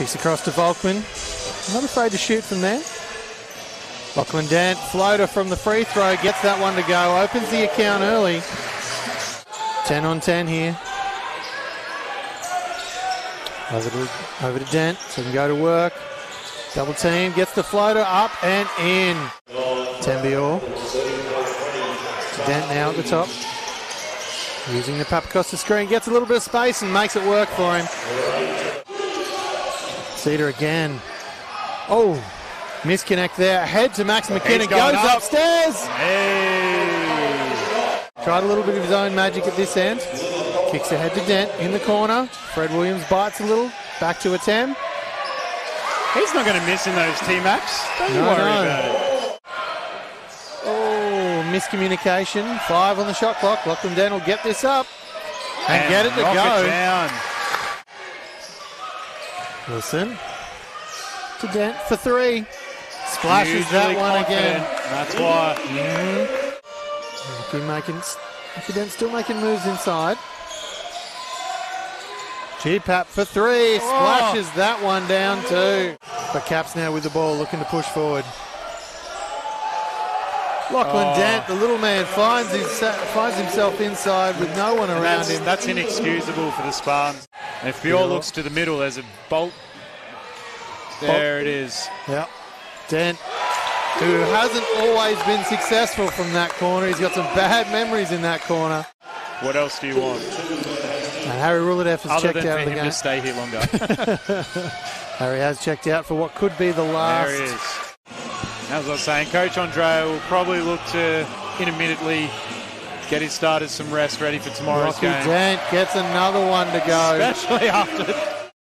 Kicks across to Volkman. Not afraid to shoot from there. Lachlan Dent, floater from the free throw, gets that one to go, opens the account early. 10 on 10 here. Over to, Dent, so can go to work. Double team, gets the floater up and in. Tembior. Dent now at the top. Using the Papacosta screen, gets a little bit of space and makes it work for him. Cedar again. Oh, misconnect there. Head to Max McKinnon, goes up. upstairs. Hey! Tried a little bit of his own magic at this end. Kicks ahead to Dent in the corner. Fred Williams bites a little. Back to Atem. He's not going to miss in those T-Macs. Don't you No, worry no. about it. Oh, miscommunication. Five on the shot clock. Lachlan Dent will get this up and, get it to go. down. Wilson to Dent for three. Splashes Hugely that one confident. again. That's why. Mm-hmm. Keep making, Lucky Dent still making moves inside. G-Pap for three. Oh. Splashes that one down too. But Caps now with the ball looking to push forward. Lachlan Oh. Dent, the little man, finds, his, finds himself inside with no one around that's, him. that's inexcusable for the Spartans. And if Bior. looks to the middle, there's a bolt. There it is. Yep. Dent, who hasn't always been successful from that corner. He's got some bad memories in that corner. What else do you want? And Harry Ruledeff has Other checked out of the game. to stay here longer. Harry has checked out for what could be the last. There it is. As I was saying, Coach Andre will probably look to intermittently get started some rest ready for tomorrow's Rocky game. Dent gets another one to go. Especially after